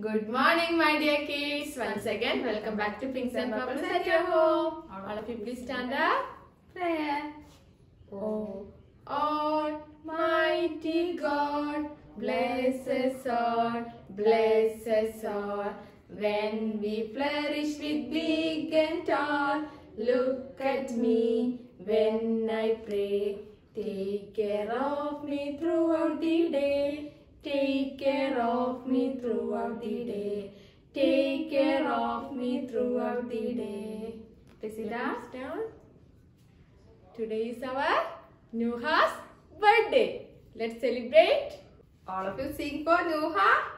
Good morning, my dear kids. Once again, welcome back to Pinks and Purples at your home. All of you, please stand up. Prayer. Oh, Almighty God, bless us all, bless us all. When we flourish with big and tall, look at me when I pray. Take care of me throughout the day. Take care of me throughout the day. Take care of me throughout the day. Please sit down. Today is our Nuha's birthday. Let's celebrate. All of you sing for Nuha.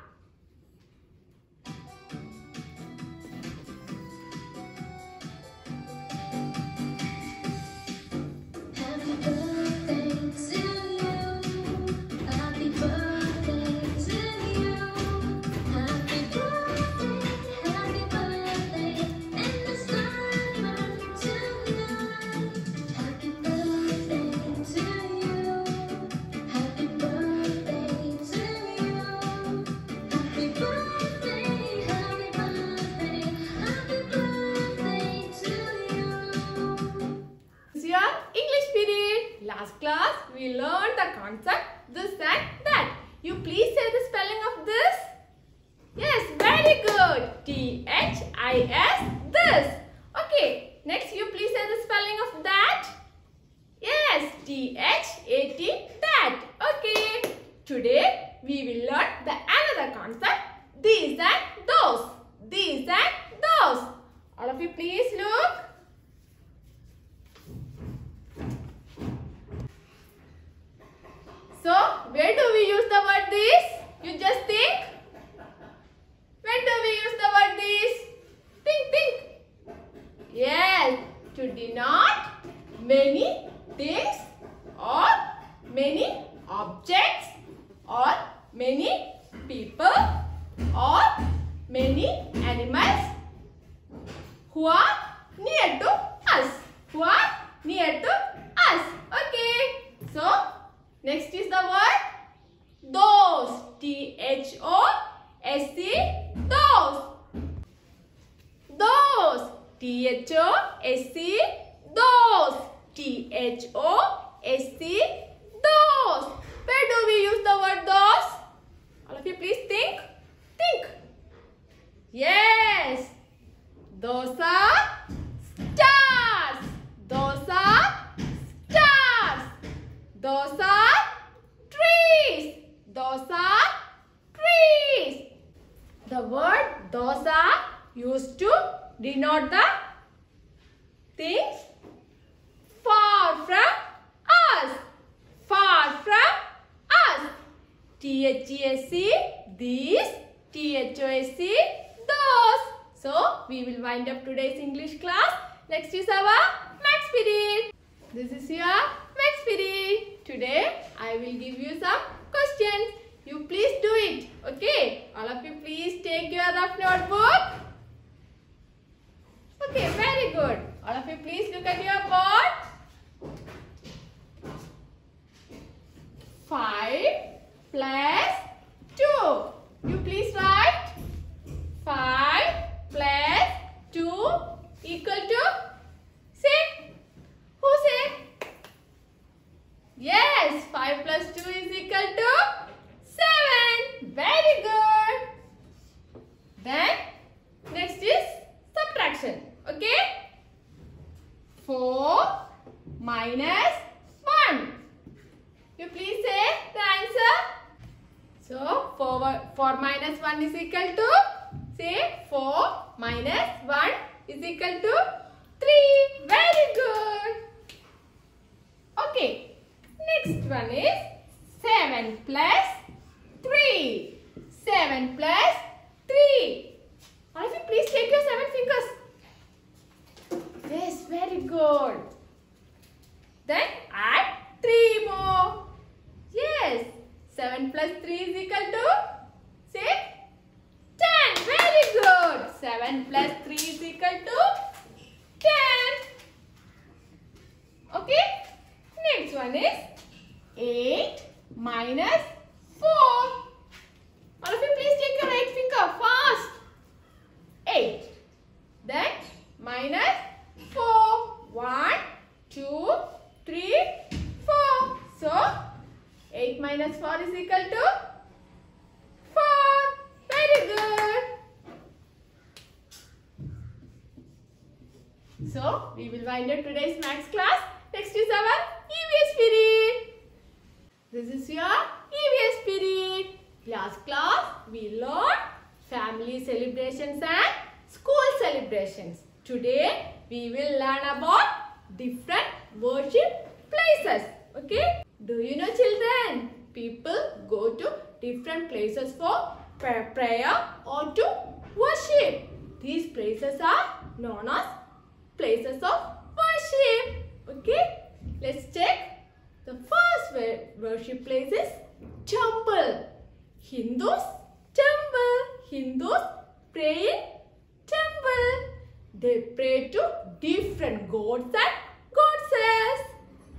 The spelling of this. Yes, very good. T H I S this. Okay. Next you please say the spelling of that. Yes, T H A T that. Okay. Today we will learn the another concept. These and those. These and those. All of you please look. So, where do we use the word this? S E those. Those. T H O S E those. T H O S E those. Where do we use the word those? All of you please think. Think. Yes. Those are stars. Those are stars. Those are trees. Those are trees. The word those are used to denote the things far from us. Far from us. T-H-E-S-E, these. T-H-O-S-E, those. So, we will wind up today's English class. Next is our maths period. This is your maths period. Today, I will give you some questions. You please do it. Okay? All of you please take your rough notebook. Okay, very good. All of you please look at your board. 5 plus 2. You please write 5 plus 2 equal to say who say yes 5 plus 2 is equal to 7 very good then next is subtraction okay 4 minus 1 you please say the answer so 4, 4 minus 1 is equal to say 4 minus 1 is equal to 3. Very good. Okay. One is 7 plus 3. 7 plus 3. All of you please take your 7 fingers. Yes, very good. Then add 3 more. Yes. 7 plus 3 is equal to 6. 10. Very good. 7 plus 3 is equal to 10. Okay. Next one is 8 minus 4. All of you please take your right finger fast. 8. Then minus 4. 1, 2, 3, 4. So 8 minus 4 is equal to 4. Very good. So we will wind up today's maths class. Next is our is your EVS period. Last class, we learned family celebrations and school celebrations. Today, we will learn about different worship places. Okay? Do you know children? People go to different places for prayer or to worship. These places are known as places of worship. Okay? Let's check. Worship place is temple. Hindus temple. Hindus pray in temple. They pray to different gods and goddesses.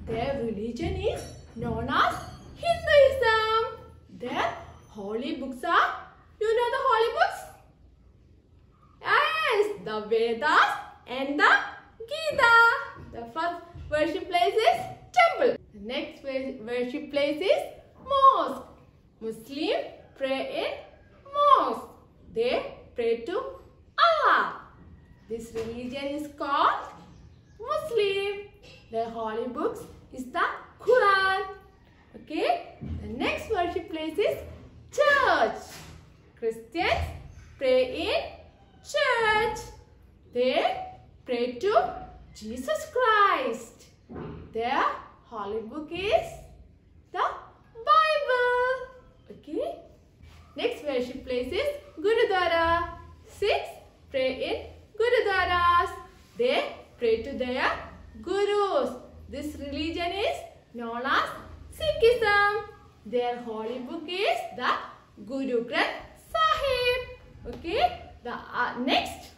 Their religion is known as Hinduism. Their holy books are, you know the holy books? Yes, the Vedas and the Gita. The first worship place is temple. The next wor- worship place is mosque. Muslim pray in mosque. They pray to Allah. This religion is called Muslim. Their holy books is the Quran. Okay. The next worship place is church. Christians pray in church. They pray to Jesus Christ. Their holy book is the Bible. Okay. Next worship place is Gurudwara. Sikhs, pray in Gurudwaras. They pray to their gurus. This religion is known as Sikhism. Their holy book is the Guru Granth Sahib. Okay. The uh, next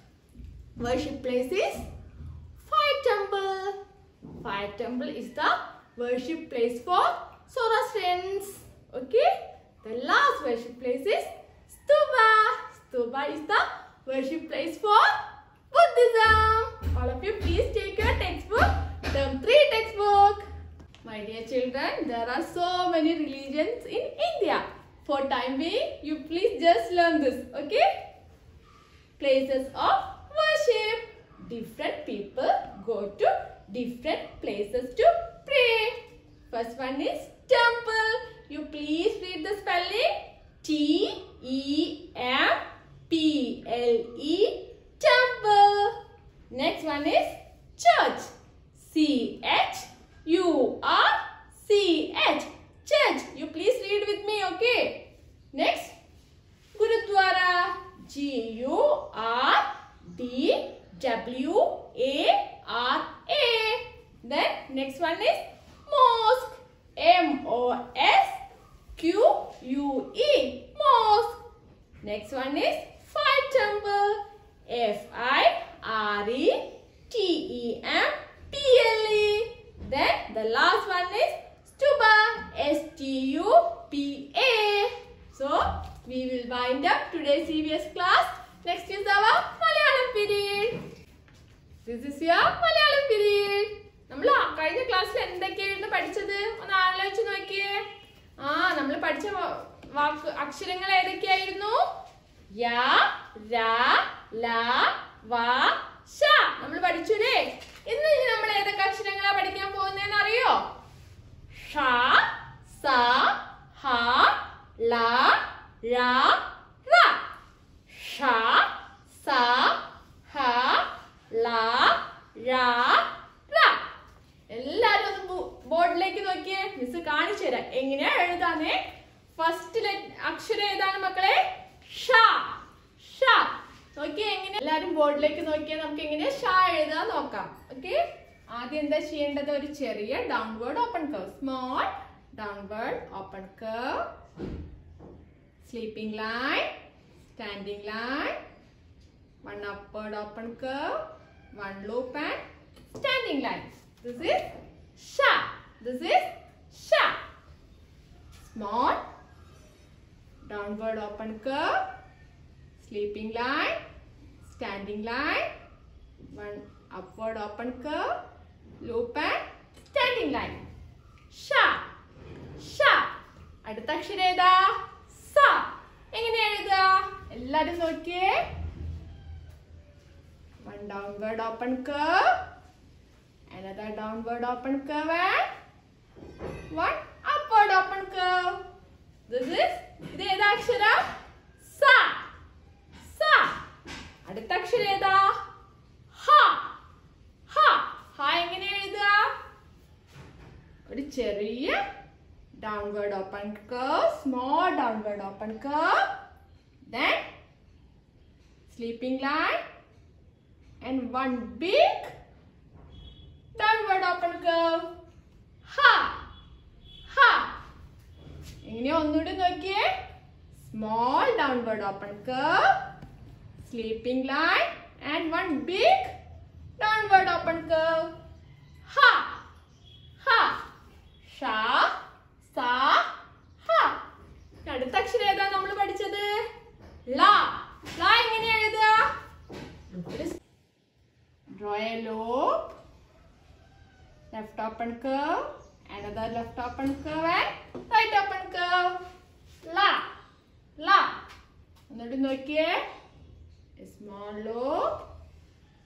worship place is. Fire Temple is the worship place for Zoroastrians. Okay. The last worship place is Stupa. Stupa is the worship place for Buddhism. All of you please take your textbook, term 3 textbook. My dear children, there are so many religions in India. For time being, you please just learn this, okay? Places of worship. Different people go to different. Is temple. You please read the spelling. T E M P L E temple. Next one is church. C H U R C H. Church. You please read with me, okay? Next, Gurudwara. G U R D W A R A. Then next one is mosque. M O S Q U E. Mosque. Next one is fire temple. F I R E T E M P L E. Then the last one is stupa. S T U P A. So we will wind up today's EVS class. Next is our Malayalam period. This is your Malayalam period. നമ്മൾ കഴിഞ്ഞ ക്ലാസ്സിൽ എന്തൊക്കെയായിരുന്നു പഠിച്ചത്? ഒന്ന് ആലോചിച്ച് നോക്കിയേ. ആ നമ്മൾ പഠിച്ച വാക്ക് അക്ഷരങ്ങൾ ഏതൊക്കെയായിരുന്നു? യ ര ല വ ഷ നമ്മൾ പഠിച്ചുല്ലേ ഇന്ന് ഇനി നമ്മൾ ഏതൊക്കെ അക്ഷരങ്ങളാ പഠിക്കാൻ പോകുന്നതെന്ന് അറിയോ? ഷ സ ഹ ല ഴ റ ഷ സ ആദ്യം എന്താ ചെയ്യേണ്ടത് ഒരു ചെറിയ downward open curve small downward open curve sleeping line standing line one upward open curve, one loop and standing line. This is sha. This is sha. Small downward open curve, sleeping line, standing line, one upward open curve, loop and standing line. Sha. Sha. അടുത്ത അക്ഷരം ഏതാ സ എങ്ങനെ എഴുതുക എല്ലാരും നോക്കിയേ One downward open curve, another downward open curve and one upward open curve. This is ഇത് ഏതാ അക്ഷരം സ സ അടുത്ത അക്ഷരം ഏതാ ഒരു ചെറിയ downward open curve small downward open curve then sleeping line and one big downward open curve ha ha എങ്ങനെയാ ഒന്നുകൂടി നോക്കിയേ small downward open curve sleeping line and one big downward open curve ഹ ഹ ഷ സ ഹ അടുത്ത അക്ഷരം ഏതാ നമ്മൾ പഠിച്ചത് ല ല എങ്ങനെ എഴുതുക draw a loop left open curve another left open curve and right open curve la la എന്നിട്ട് നോക്കിയേ small loop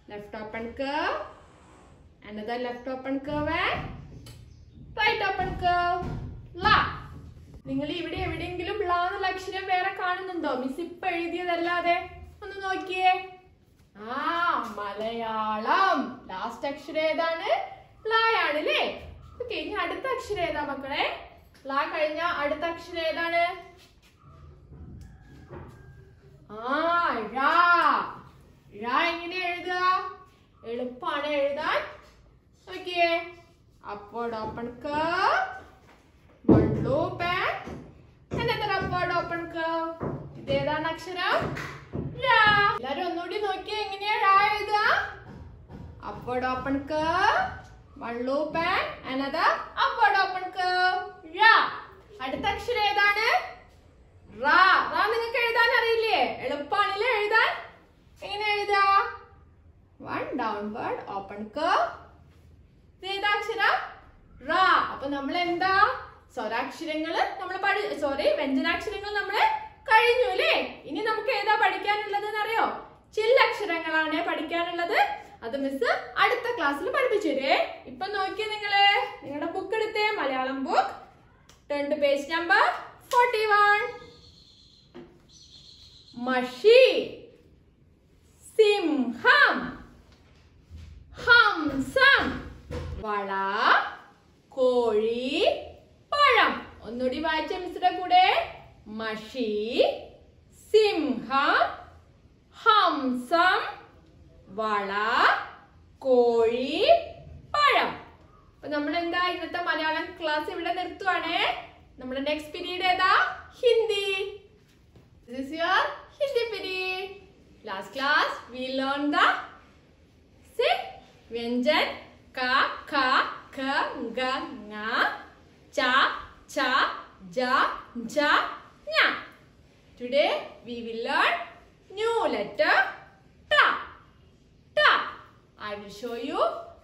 left open curve another left open curve and right open curve. la നിങ്ങൾ ഇവിടെ എവിടെയെങ്കിലും ള എന്നുള്ള അക്ഷരം വേറെ കാണുന്നുണ്ടോ? മിസ് ഇപ്പൊ എഴുതിയതല്ലാതെ. ഒന്ന് നോക്കിയേ. ആ മലയാളം. ലാസ്റ്റ് അക്ഷരം ഏതാണ്? ലായാണ് അല്ലേ ഓക്കെ ഇനി അടുത്ത അക്ഷരം ഏതാ മക്കളെ? ലാ കഴിഞ്ഞ അടുത്ത അക്ഷരം ഏതാണ്? ആ ഴ. ഴ എങ്ങനെ എഴുതുക? എളുപ്പാണ് എഴുതാൻ. നോക്കിയേ. Upward open curve one loop and another upward open curve ഇത് ഏതാണ് അക്ഷരം എല്ലാരും ഒന്നുകൂടി നോക്കിയേ എങ്ങനെയാ ഴ എഴുതുക upward open curve one loop and another upward open curve ഴ അടുത്ത അക്ഷരം ഏതാണ് റ റ നിങ്ങൾക്ക് എഴുതാൻ അറിയില്ലേ എളുപ്പാണല്ലേ എഴുതാൻ എങ്ങനെ എഴുതാ വൺ downward ഓപ്പൺ കർവ് ഏതാക്ഷരം റ. അപ്പൊ നമ്മൾ എന്താ സ്വരാക്ഷരങ്ങൾ നമ്മൾ പഠി സോറി വ്യഞ്ജനാക്ഷരങ്ങൾ നമ്മൾ കഴിഞ്ഞു അല്ലേ? ഇനി നമുക്ക് ഏതാ പഠിക്കാനുള്ളത് അറിയോ ചില്ലക്ഷരങ്ങളാണ് പഠിക്കാനുള്ളത്. അത് മിസ് അടുത്ത ക്ലാസ്സിൽ പഠിപ്പിച്ചു തരേ. ഇപ്പൊ നോക്കിയേ നിങ്ങൾ. നിങ്ങളുടെ ബുക്ക് എടുത്തേ Malayalam book turn to page number forty one മഷി. സിംഹം. ഹംസം. വള കോഴി പഴം. ഒന്നുകൂടി വായിച്ച മിസ്സിന്റെ കൂടെ. മഷി സിംഹം ഹംസം വള കോഴി പഴം. അപ്പൊ നമ്മൾ എന്താ ഇന്നത്തെ മലയാളം ക്ലാസ് ഇവിടെ നിർത്തുവാണേ? നമ്മുടെ നെക്സ്റ്റ് പിരീഡ് ഏതാ? Hindi. This your Hindi period. Last class we learn the C say Ka ka kha ga nga cha cha ja ja nya. Today we will learn new letter ta. Ta. I will show you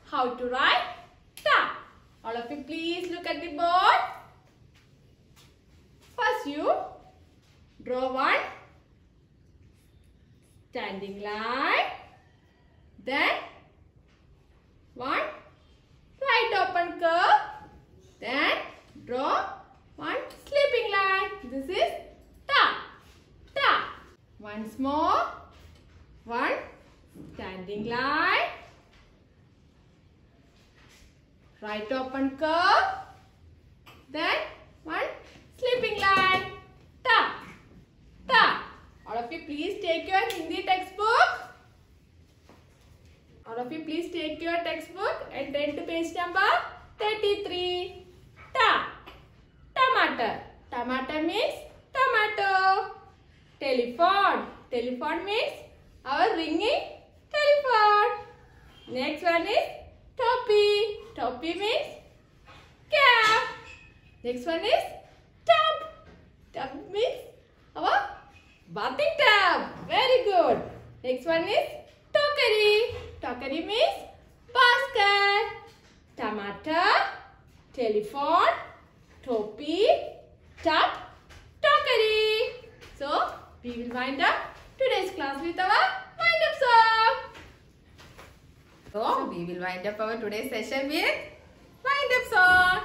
how to write ta. All of you please look at the board. First you draw one standing line then one right open curve. Then draw one sleeping line. This is ta ta. Once more. One standing line. Right open curve. Then one sleeping line. Ta ta. All of you please take your hindi textbook of you please take your textbook and turn to page number 33 ta. Tomato. Tomato means tomato. Telephone. Telephone means our ringing telephone. Next one is topi. Topi means cap. Next one is tub. Tub means our bathing tub. Very good. Next one is tokari tokari means basket. Tomato. Telephone. Topi. Tub tokari. So we will wind up today's class with our wind up song. So we will wind up our today's session with wind up song.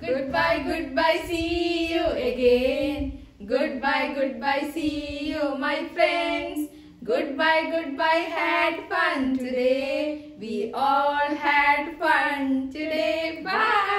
Goodbye, goodbye, see you again. Goodbye, goodbye, see you, my friends. Goodbye, goodbye, had fun today. We all had fun today. Bye.